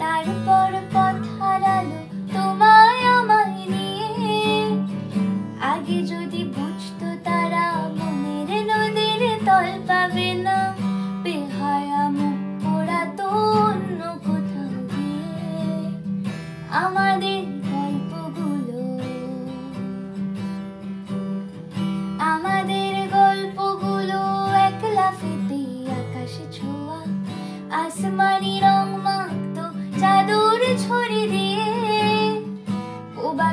তারপর পথ হারালো তোমায় আমায় আগে যদি বুঝতো তারা মনের নদীর তল পাবে না, বেহায়া মুখ দিয়ে আমাদের গল্পগুলো আমাদের গল্পগুলো এক লাফেতেই আকাশে ছোঁয়া। আসমানি রং মাখতো চাদর ছড়ি দিয়ে ওবা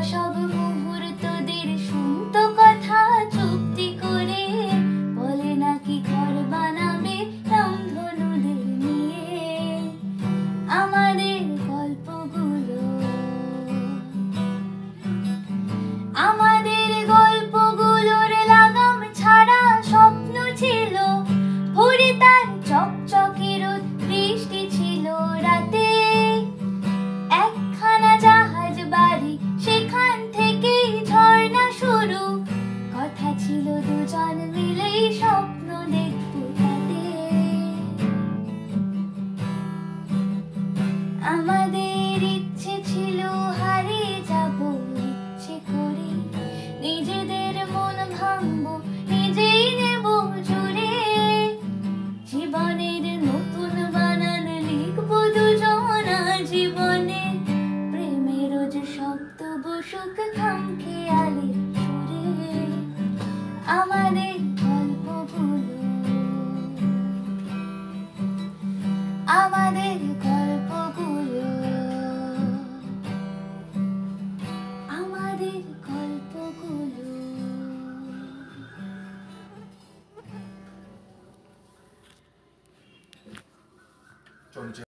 আমাদের ইচ্ছে ছিল হারিয়ে নিজেদের মন ভাঙবো নিজেই 아마데리 걸보구요.